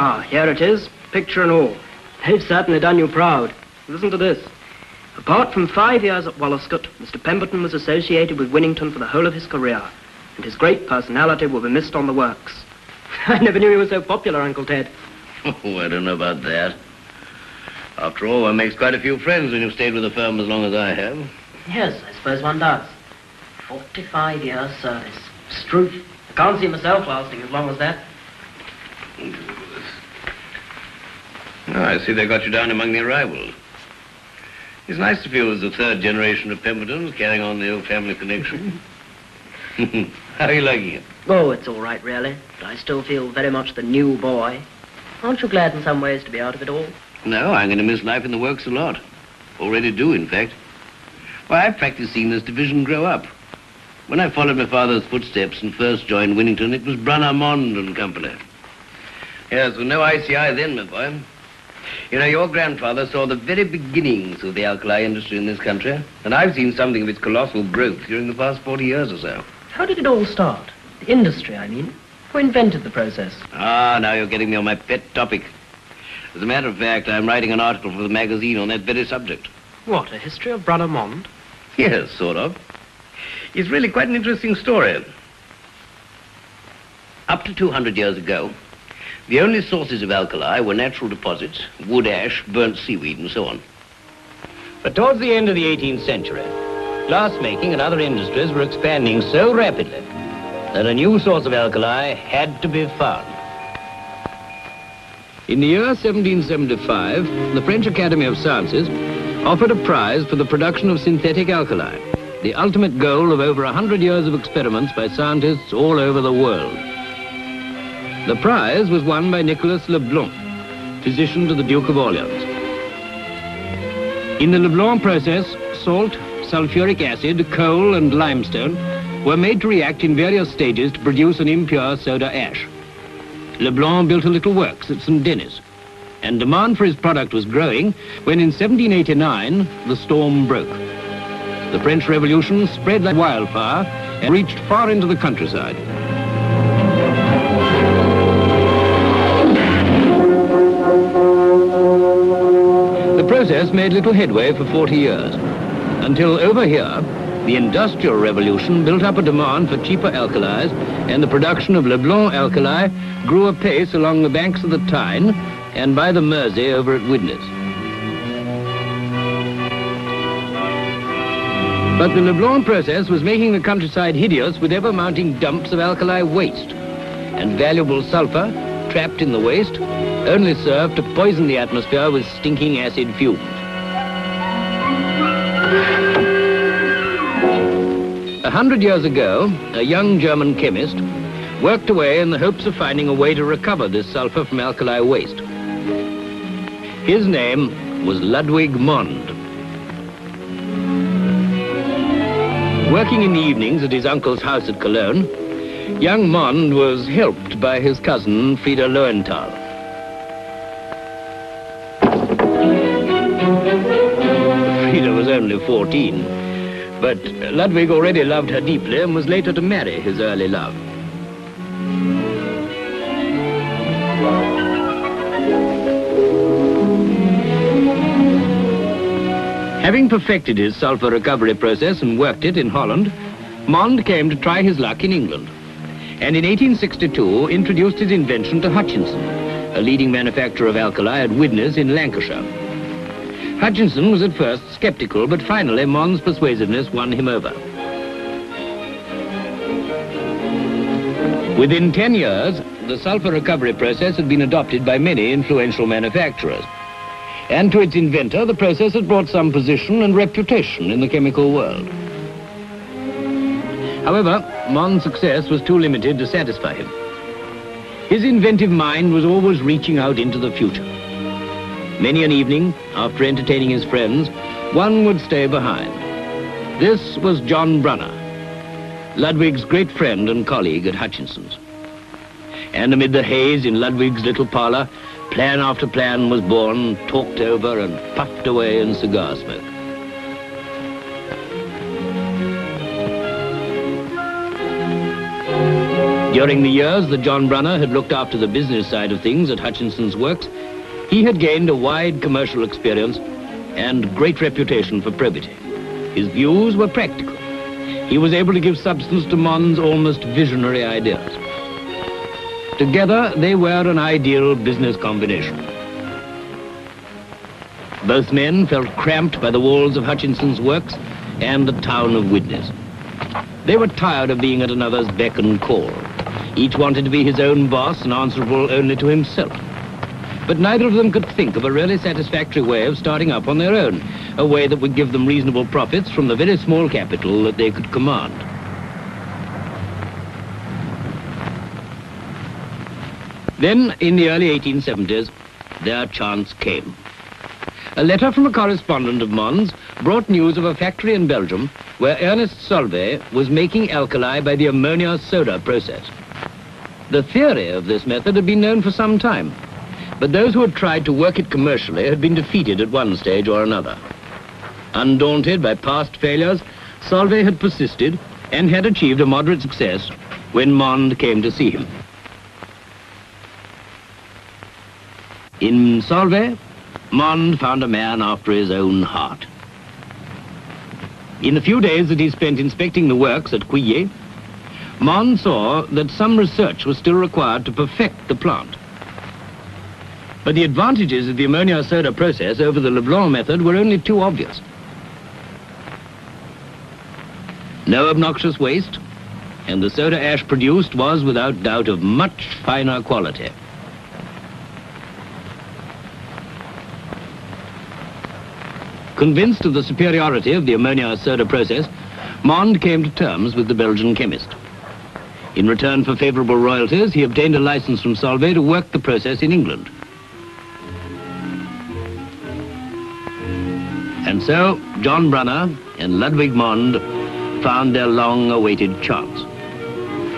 Ah, here it is, picture and all. They've certainly done you proud. Listen to this. Apart from five years at Wallerscote, Mr. Pemberton was associated with Winnington for the whole of his career, and his great personality will be missed on the works. I never knew he was so popular, Uncle Ted. Oh, I don't know about that. After all, one makes quite a few friends when you've stayed with the firm as long as I have. Yes, I suppose one does. 45 years service. It's true. I can't see myself lasting as long as that. Oh, I see they got you down among the arrivals. It's nice to feel as the third generation of Pembertons carrying on the old family connection. How are you liking it? Oh, it's all right, really. But I still feel very much the new boy. Aren't you glad in some ways to be out of it all? No, I'm going to miss life in the works a lot. Already do, in fact. Why, I've practically seen this division grow up. When I followed my father's footsteps and first joined Winnington, it was Brunner Mond and Company. Yes, with no ICI then, my boy. You know, your grandfather saw the very beginnings of the alkali industry in this country, and I've seen something of its colossal growth during the past 40 years or so. How did it all start? The industry, I mean. Who invented the process? Ah, now you're getting me on my pet topic. As a matter of fact, I'm writing an article for the magazine on that very subject. What, a history of Brunner Mond? Yes, sort of. It's really quite an interesting story. Up to 200 years ago, the only sources of alkali were natural deposits, wood ash, burnt seaweed, and so on. But towards the end of the 18th century, glassmaking and other industries were expanding so rapidly that a new source of alkali had to be found. In the year 1775, the French Academy of Sciences offered a prize for the production of synthetic alkali, the ultimate goal of over 100 years of experiments by scientists all over the world. The prize was won by Nicolas Leblanc, physician to the Duke of Orleans. In the Leblanc process, salt, sulfuric acid, coal and limestone were made to react in various stages to produce an impure soda ash. Leblanc built a little works at St. Denis, and demand for his product was growing when in 1789 the storm broke. The French Revolution spread like wildfire and reached far into the countryside. Process made little headway for 40 years, until over here, the Industrial Revolution built up a demand for cheaper alkalis, and the production of Leblanc alkali grew apace along the banks of the Tyne and by the Mersey over at Widnes. But the Leblanc process was making the countryside hideous with ever-mounting dumps of alkali waste, and valuable sulfur, trapped in the waste, only served to poison the atmosphere with stinking acid fumes. A hundred years ago, a young German chemist worked away in the hopes of finding a way to recover this sulfur from alkali waste. His name was Ludwig Mond. Working in the evenings at his uncle's house at Cologne, young Mond was helped by his cousin Frieda Lowenthal. Only 14, but Ludwig already loved her deeply and was later to marry his early love. Having perfected his sulfur recovery process and worked it in Holland, Mond came to try his luck in England. And in 1862 introduced his invention to Hutchinson, a leading manufacturer of alkali at Widnes in Lancashire. Hutchinson was at first skeptical, but finally Mond's persuasiveness won him over. Within 10 years, the sulfur recovery process had been adopted by many influential manufacturers. And to its inventor, the process had brought some position and reputation in the chemical world. However, Mond's success was too limited to satisfy him. His inventive mind was always reaching out into the future. Many an evening, after entertaining his friends, one would stay behind. This was John Brunner, Ludwig's great friend and colleague at Hutchinson's. And amid the haze in Ludwig's little parlor, plan after plan was born, talked over and puffed away in cigar smoke. During the years that John Brunner had looked after the business side of things at Hutchinson's works, he had gained a wide commercial experience and great reputation for probity. His views were practical. He was able to give substance to Mond's almost visionary ideas. Together, they were an ideal business combination. Both men felt cramped by the walls of Hutchinson's works and the town of Widnes. They were tired of being at another's beck and call. Each wanted to be his own boss and answerable only to himself. But neither of them could think of a really satisfactory way of starting up on their own, a way that would give them reasonable profits from the very small capital that they could command. Then, in the early 1870s, their chance came. A letter from a correspondent of Mond's brought news of a factory in Belgium where Ernest Solvay was making alkali by the ammonia soda process. The theory of this method had been known for some time, but those who had tried to work it commercially had been defeated at one stage or another. Undaunted by past failures, Solvay had persisted and had achieved a moderate success when Mond came to see him. In Solvay, Mond found a man after his own heart. In the few days that he spent inspecting the works at Couillet, Mond saw that some research was still required to perfect the plant. But the advantages of the ammonia soda process over the Leblanc method were only too obvious. No obnoxious waste, and the soda ash produced was without doubt of much finer quality. Convinced of the superiority of the ammonia soda process, Mond came to terms with the Belgian chemist. In return for favourable royalties, he obtained a license from Solvay to work the process in England. And so, John Brunner and Ludwig Mond found their long-awaited chance.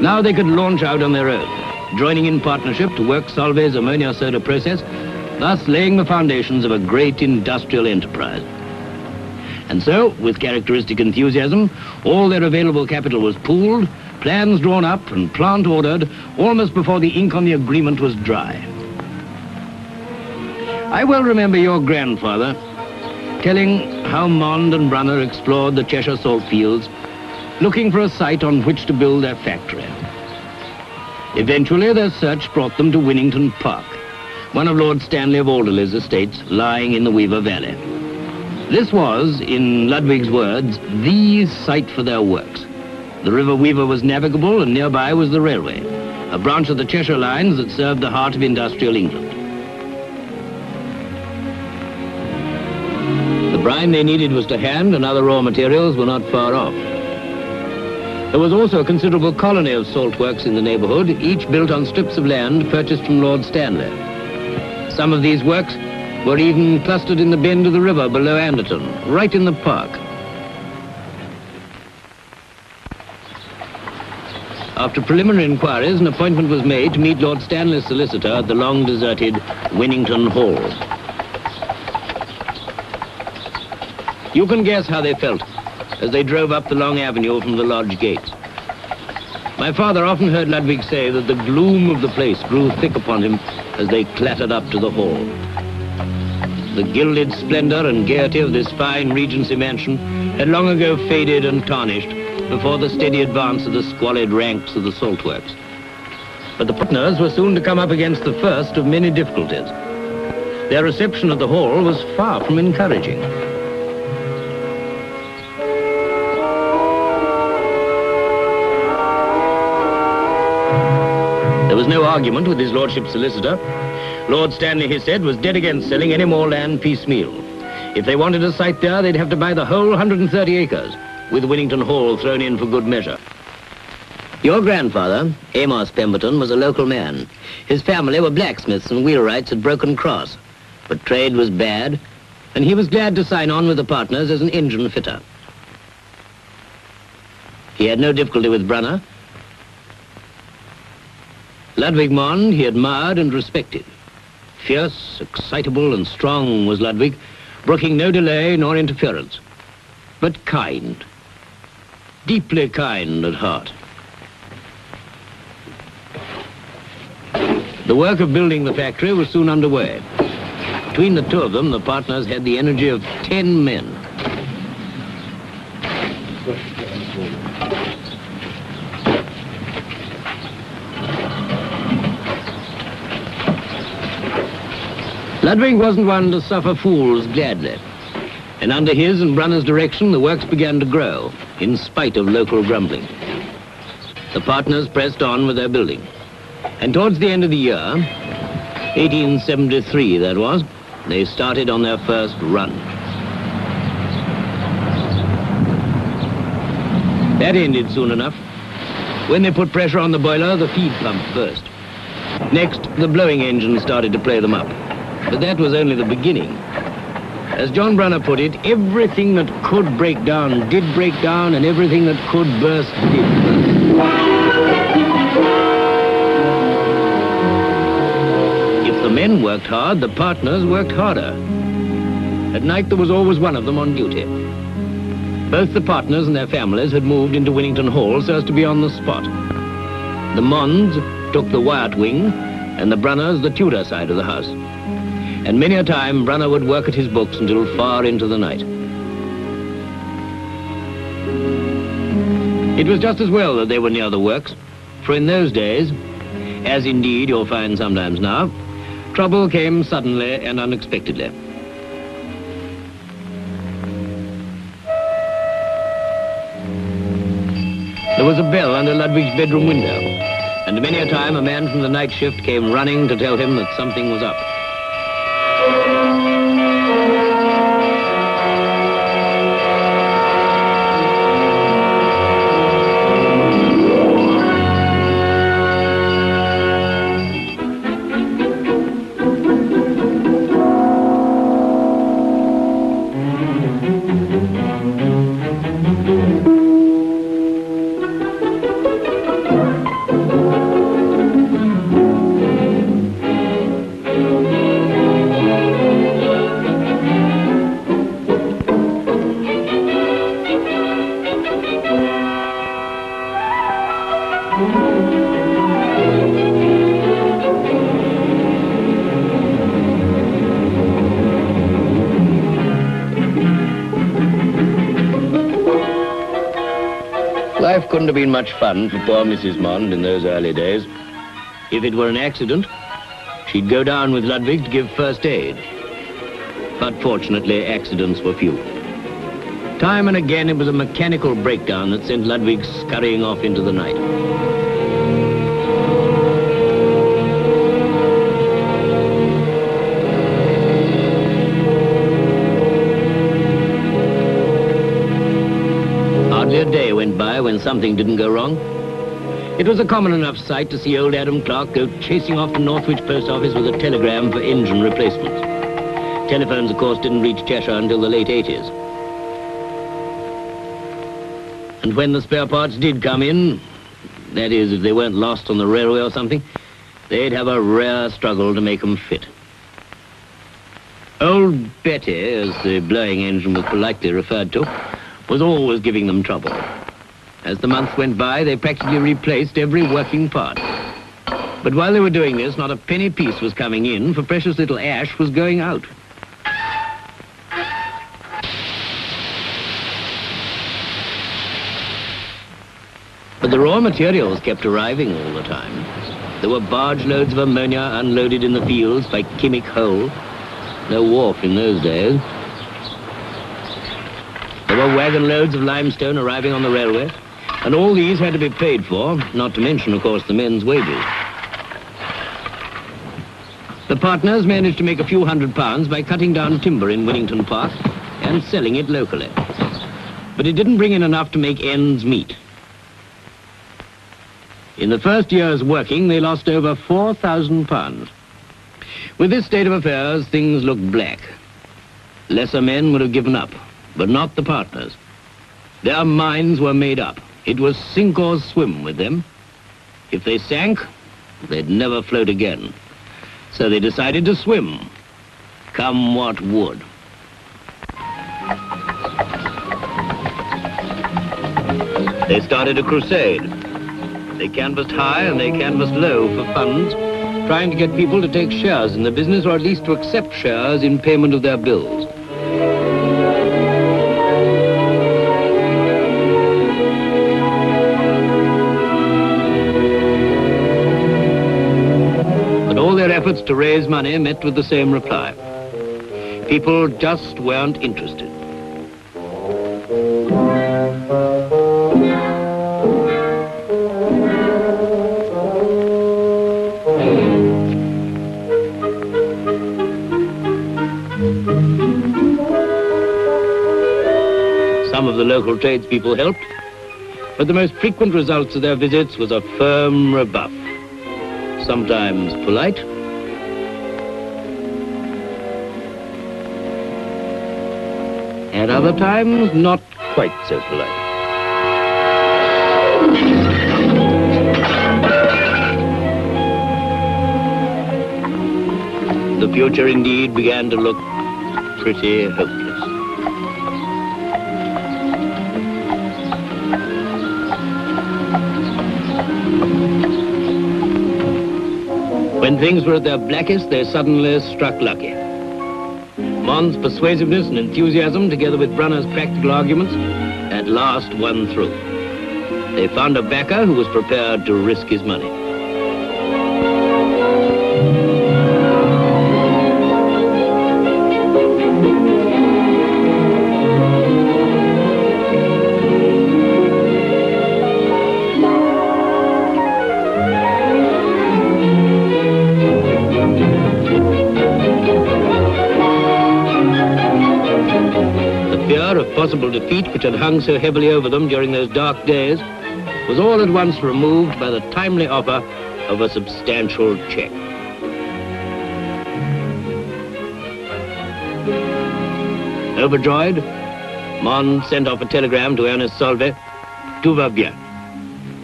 Now they could launch out on their own, joining in partnership to work Solvay's ammonia soda process, thus laying the foundations of a great industrial enterprise. And so, with characteristic enthusiasm, all their available capital was pooled, plans drawn up and plant ordered almost before the ink on the agreement was dry. I well remember your grandfather telling how Mond and Brunner explored the Cheshire salt fields, looking for a site on which to build their factory. Eventually, their search brought them to Winnington Park, one of Lord Stanley of Alderley's estates lying in the Weaver Valley. This was, in Ludwig's words, the site for their works. The River Weaver was navigable and nearby was the railway, a branch of the Cheshire lines that served the heart of industrial England. Brine they needed was to hand and other raw materials were not far off. There was also a considerable colony of salt works in the neighbourhood, each built on strips of land purchased from Lord Stanley. Some of these works were even clustered in the bend of the river below Anderton, right in the park. After preliminary inquiries, an appointment was made to meet Lord Stanley's solicitor at the long-deserted Winnington Hall. You can guess how they felt as they drove up the long avenue from the lodge gates. My father often heard Ludwig say that the gloom of the place grew thick upon him as they clattered up to the hall. The gilded splendor and gaiety of this fine Regency mansion had long ago faded and tarnished before the steady advance of the squalid ranks of the salt works. But the partners were soon to come up against the first of many difficulties. Their reception at the hall was far from encouraging. Was no argument with his lordship's solicitor. Lord Stanley, he said, was dead against selling any more land piecemeal. If they wanted a site there, they'd have to buy the whole 130 acres, with Winnington Hall thrown in for good measure. Your grandfather, Amos Pemberton, was a local man. His family were blacksmiths and wheelwrights at Broken Cross. But trade was bad, and he was glad to sign on with the partners as an engine fitter. He had no difficulty with Brunner. Ludwig Mond he admired and respected. Fierce, excitable, and strong was Ludwig, brooking no delay nor interference, but kind, deeply kind at heart. The work of building the factory was soon underway. Between the two of them, the partners had the energy of ten men. Ludwig wasn't one to suffer fools gladly. And under his and Brunner's direction, the works began to grow, in spite of local grumbling. The partners pressed on with their building. And towards the end of the year, 1873 that was, they started on their first run. That ended soon enough. When they put pressure on the boiler, the feed pump burst. Next, the blowing engine started to play them up. But that was only the beginning. As John Brunner put it, everything that could break down did break down, and everything that could burst did burst. If the men worked hard, the partners worked harder. At night, there was always one of them on duty. Both the partners and their families had moved into Winnington Hall so as to be on the spot. The Monds took the Wyatt wing, and the Brunners the Tudor side of the house and many a time Brunner would work at his books until far into the night. It was just as well that they were near the works, for in those days, as indeed you'll find sometimes now, trouble came suddenly and unexpectedly. There was a bell under Ludwig's bedroom window, and many a time a man from the night shift came running to tell him that something was up. Have been much fun for poor Mrs. Mond in those early days. If it were an accident, she'd go down with Ludwig to give first aid. But fortunately, accidents were few. Time and again, it was a mechanical breakdown that sent Ludwig scurrying off into the night. Something didn't go wrong. It was a common enough sight to see old Adam Clark go chasing off to Northwich Post Office with a telegram for engine replacements. Telephones, of course, didn't reach Cheshire until the late 80s. And when the spare parts did come in, that is, if they weren't lost on the railway or something, they'd have a rare struggle to make them fit. Old Betty, as the blowing engine was politely referred to, was always giving them trouble. As the months went by, they practically replaced every working part. But while they were doing this, not a penny piece was coming in, for precious little ash was going out. But the raw materials kept arriving all the time. There were barge loads of ammonia unloaded in the fields by Kimmick Hole. No wharf in those days. There were wagon loads of limestone arriving on the railway, and all these had to be paid for, not to mention, of course, the men's wages. The partners managed to make a few hundred pounds by cutting down timber in Winnington Park and selling it locally. But it didn't bring in enough to make ends meet. In the first year's working, they lost over 4,000 pounds. With this state of affairs, things looked black. Lesser men would have given up, but not the partners. Their minds were made up. It was sink or swim with them. If they sank, they'd never float again. So they decided to swim, come what would. They started a crusade. They canvassed high and they canvassed low for funds, trying to get people to take shares in the business or at least to accept shares in payment of their bills. Raise money met with the same reply. People just weren't interested. Some of the local tradespeople helped, but the most frequent results of their visits was a firm rebuff, sometimes polite, at other times not quite so polite. The future indeed began to look pretty hopeless. When things were at their blackest, they suddenly struck lucky. Mond's persuasiveness and enthusiasm, together with Brunner's practical arguments, at last won through. They found a backer who was prepared to risk his money. Which had hung so heavily over them during those dark days was all at once removed by the timely offer of a substantial check. Overjoyed, Mond sent off a telegram to Ernest Solvay, Tout va bien.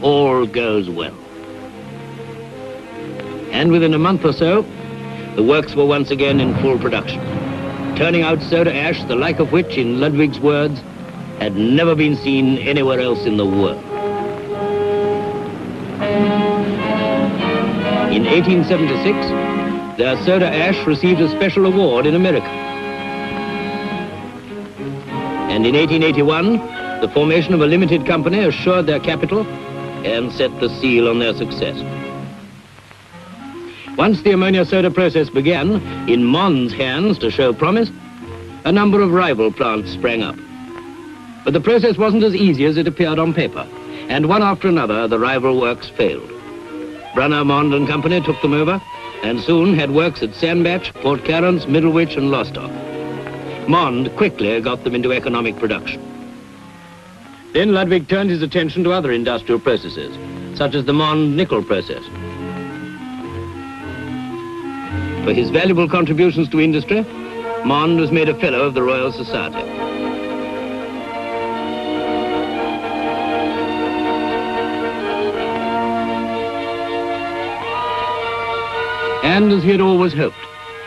All goes well. And within a month or so, the works were once again in full production, turning out soda ash the like of which, in Ludwig's words, had never been seen anywhere else in the world. In 1876, their soda ash received a special award in America. And in 1881, the formation of a limited company assured their capital and set the seal on their success. Once the ammonia soda process began, in Mond's hands to show promise, a number of rival plants sprang up. But the process wasn't as easy as it appeared on paper, and one after another, the rival works failed. Brunner, Mond and Company took them over, and soon had works at Sandbach, Port Clarence, Middlewich and Lostock. Mond quickly got them into economic production. Then Ludwig turned his attention to other industrial processes, such as the Mond nickel process. For his valuable contributions to industry, Mond was made a Fellow of the Royal Society. And as he had always hoped,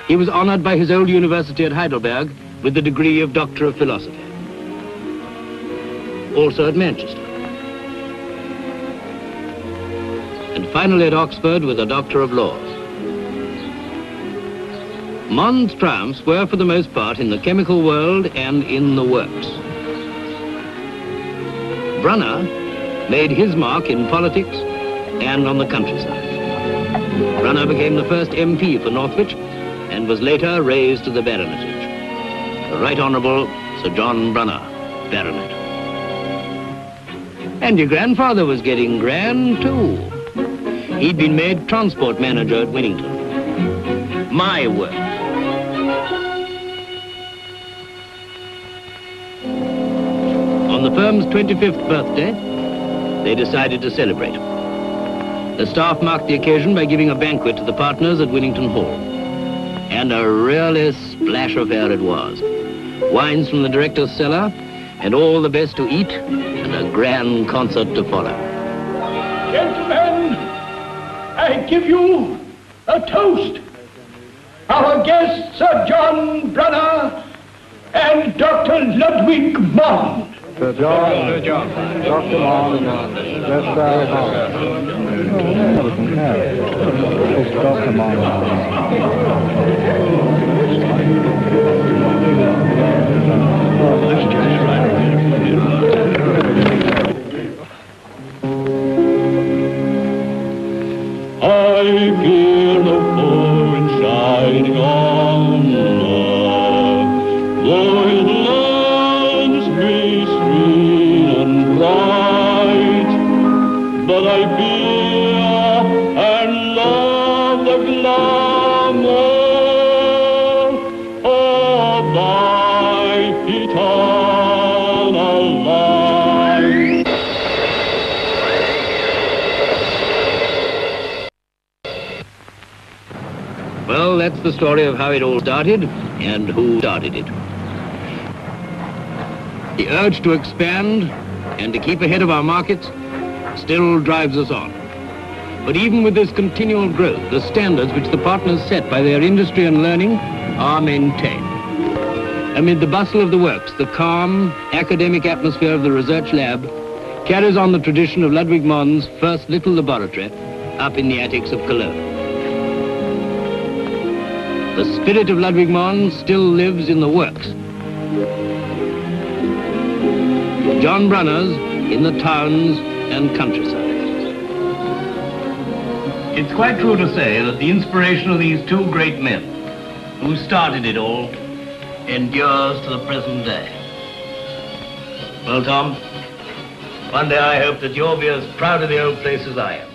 he was honored by his old university at Heidelberg with the degree of Doctor of Philosophy. Also at Manchester. And finally at Oxford with a Doctor of Laws. Mond's triumphs were for the most part in the chemical world and in the works. Brunner made his mark in politics and on the countryside. Brunner became the first MP for Northwich and was later raised to the baronetage. The Right Honourable Sir John Brunner, Baronet. And your grandfather was getting grand too. He'd been made transport manager at Winnington. My work. On the firm's 25th birthday, they decided to celebrate. The staff marked the occasion by giving a banquet to the partners at Winnington Hall. And a really splash affair it was. Wines from the director's cellar, and all the best to eat, and a grand concert to follow. Gentlemen, I give you a toast. Our guests Sir John Brunner and Dr. Ludwig Mond. Sir John. Dr. Mond. Let's uh, No, we can have it. It's Dr. I I fear and love the glamour of thy eternal light. Well, that's the story of how it all started and who started it. The urge to expand and to keep ahead of our markets still drives us on. But even with this continual growth, the standards which the partners set by their industry and learning are maintained. Amid the bustle of the works, the calm, academic atmosphere of the research lab carries on the tradition of Ludwig Mond's first little laboratory up in the attics of Cologne. The spirit of Ludwig Mons still lives in the works. John Brunner's in the towns and countryside. It's quite true to say that the inspiration of these two great men who started it all endures to the present day. Well, Tom, one day I hope that you'll be as proud of the old place as I am.